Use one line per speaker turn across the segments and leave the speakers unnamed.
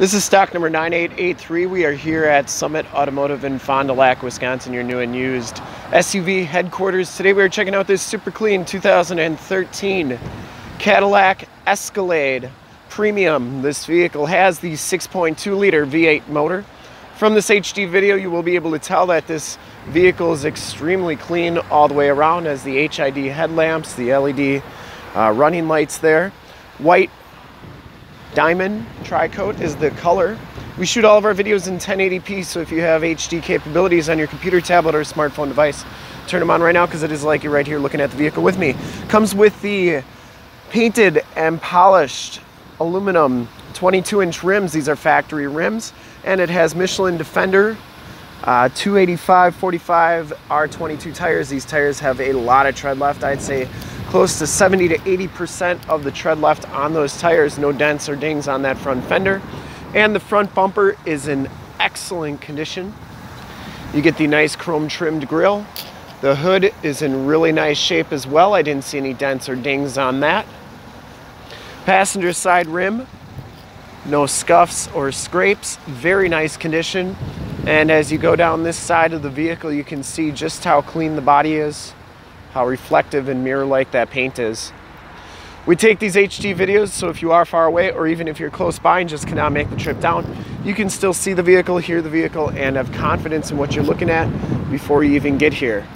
This is stock number 9883. We are here at Summit Automotive in Fond du Lac, Wisconsin, your new and used SUV headquarters. Today we are checking out this super clean 2013 Cadillac Escalade Premium. This vehicle has the 6.2 liter V8 motor. From this HD video, you will be able to tell that this vehicle is extremely clean all the way around as the HID headlamps, the LED uh, running lights there. White Diamond Tri-Coat is the color. We shoot all of our videos in 1080p, so if you have HD capabilities on your computer, tablet, or smartphone device, turn them on right now because it is like you're right here looking at the vehicle with me. Comes with the painted and polished aluminum 22 inch rims. These are factory rims. And it has Michelin Defender uh, 285 45 R22 tires. These tires have a lot of tread left. I'd say close to 70 to 80% of the tread left on those tires. No dents or dings on that front fender. And the front bumper is in excellent condition. You get the nice chrome trimmed grille. The hood is in really nice shape as well. I didn't see any dents or dings on that. Passenger side rim, no scuffs or scrapes, very nice condition. And as you go down this side of the vehicle, you can see just how clean the body is, how reflective and mirror-like that paint is. We take these HD videos, so if you are far away or even if you're close by and just cannot make the trip down, you can still see the vehicle, hear the vehicle, and have confidence in what you're looking at before you even get here.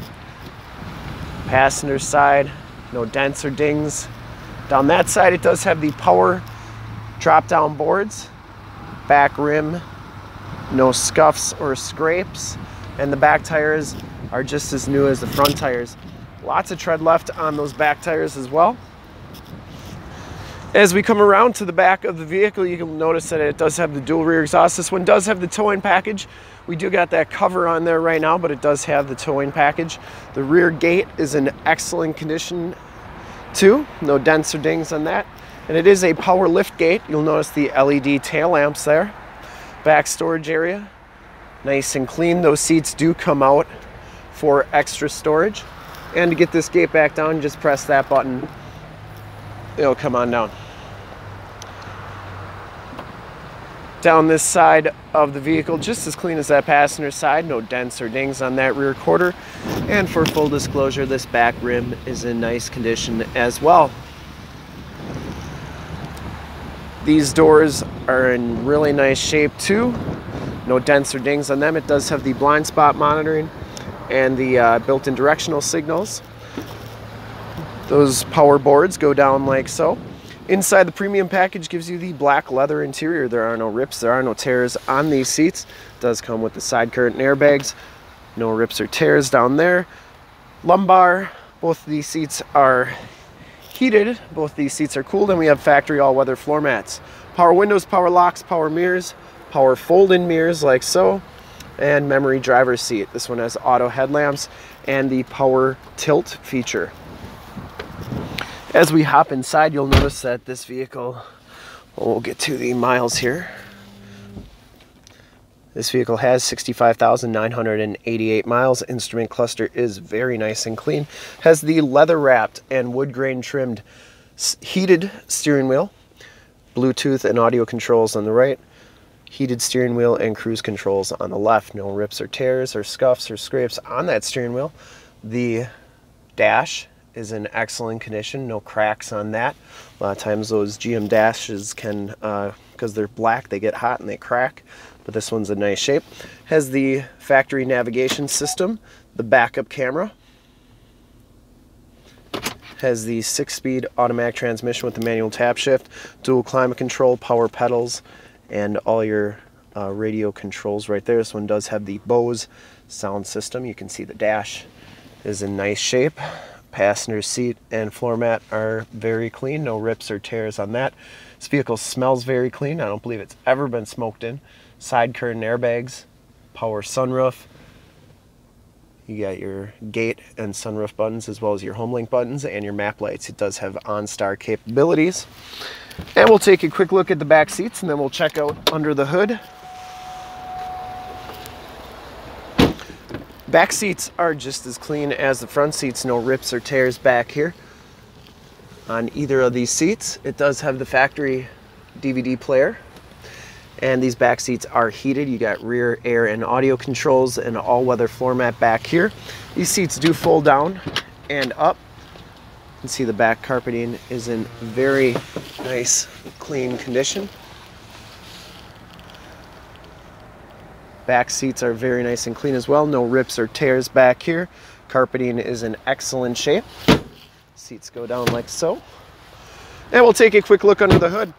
Passenger side, no dents or dings. Down that side, it does have the power drop-down boards, back rim, no scuffs or scrapes, and the back tires are just as new as the front tires. Lots of tread left on those back tires as well. As we come around to the back of the vehicle, you can notice that it does have the dual rear exhaust. This one does have the towing package. We do got that cover on there right now, but it does have the towing package. The rear gate is in excellent condition too. No dents or dings on that. And it is a power lift gate. You'll notice the LED tail lamps there. Back storage area, nice and clean. Those seats do come out for extra storage. And to get this gate back down, just press that button. It'll come on down. Down this side of the vehicle, just as clean as that passenger side, no dents or dings on that rear quarter. And for full disclosure, this back rim is in nice condition as well. These doors are in really nice shape too. No dents or dings on them. It does have the blind spot monitoring and the uh, built-in directional signals. Those power boards go down like so. Inside the premium package gives you the black leather interior. There are no rips, there are no tears on these seats. It does come with the side curtain airbags. No rips or tears down there. Lumbar, both these seats are heated. Both these seats are cooled and we have factory all-weather floor mats. Power windows, power locks, power mirrors, power fold-in mirrors like so, and memory driver's seat. This one has auto headlamps and the power tilt feature. As we hop inside, you'll notice that this vehicle, well, we'll get to the miles here. This vehicle has 65,988 miles. Instrument cluster is very nice and clean. Has the leather wrapped and wood grain trimmed heated steering wheel, Bluetooth and audio controls on the right, heated steering wheel and cruise controls on the left. No rips or tears or scuffs or scrapes on that steering wheel. The dash is in excellent condition, no cracks on that. A lot of times those GM dashes can, because uh, they're black, they get hot and they crack but this one's in nice shape. Has the factory navigation system, the backup camera, has the six-speed automatic transmission with the manual tap shift, dual climate control, power pedals, and all your uh, radio controls right there. This one does have the Bose sound system. You can see the dash is in nice shape. Passenger seat and floor mat are very clean. No rips or tears on that. This vehicle smells very clean. I don't believe it's ever been smoked in side curtain airbags, power sunroof. You got your gate and sunroof buttons as well as your HomeLink buttons and your map lights. It does have OnStar capabilities. And we'll take a quick look at the back seats and then we'll check out under the hood. Back seats are just as clean as the front seats, no rips or tears back here on either of these seats. It does have the factory DVD player And these back seats are heated. You got rear air and audio controls and all-weather floor mat back here. These seats do fold down and up. You can see the back carpeting is in very nice, clean condition. Back seats are very nice and clean as well. No rips or tears back here. Carpeting is in excellent shape. Seats go down like so. And we'll take a quick look under the hood.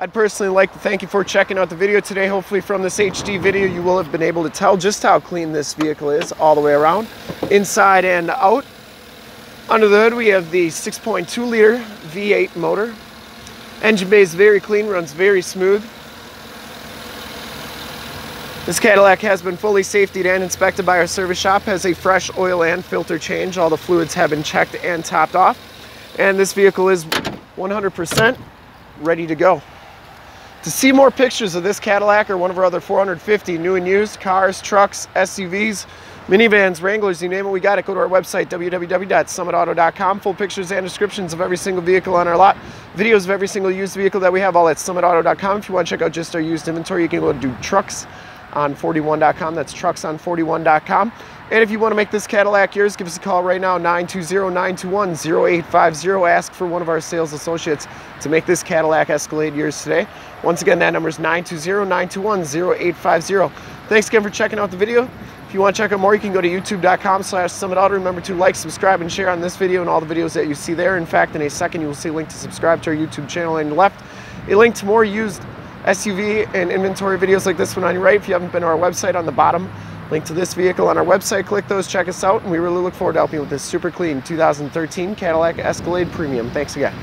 I'd personally like to thank you for checking out the video today. Hopefully from this HD video you will have been able to tell just how clean this vehicle is all the way around, inside and out. Under the hood we have the 6.2 liter V8 motor. Engine bay is very clean, runs very smooth. This Cadillac has been fully safetied and inspected by our service shop, has a fresh oil and filter change. All the fluids have been checked and topped off. And this vehicle is 100% ready to go. To see more pictures of this Cadillac or one of our other 450 new and used cars, trucks, SUVs, minivans, Wranglers, you name it, we got it. Go to our website, www.summitauto.com. Full pictures and descriptions of every single vehicle on our lot. Videos of every single used vehicle that we have, all at summitauto.com. If you want to check out just our used inventory, you can go to trucks on 41.com. That's truckson41.com. And if you want to make this Cadillac yours, give us a call right now, 920-921-0850. Ask for one of our sales associates to make this Cadillac Escalade yours today. Once again, that number is 920-921-0850. Thanks again for checking out the video. If you want to check out more, you can go to youtube.com slash summitauto. Remember to like, subscribe, and share on this video and all the videos that you see there. In fact, in a second, you will see a link to subscribe to our YouTube channel on your left, a link to more used SUV and inventory videos like this one on your right. If you haven't been to our website on the bottom, link to this vehicle on our website. Click those, check us out, and we really look forward to helping you with this super clean 2013 Cadillac Escalade Premium. Thanks again.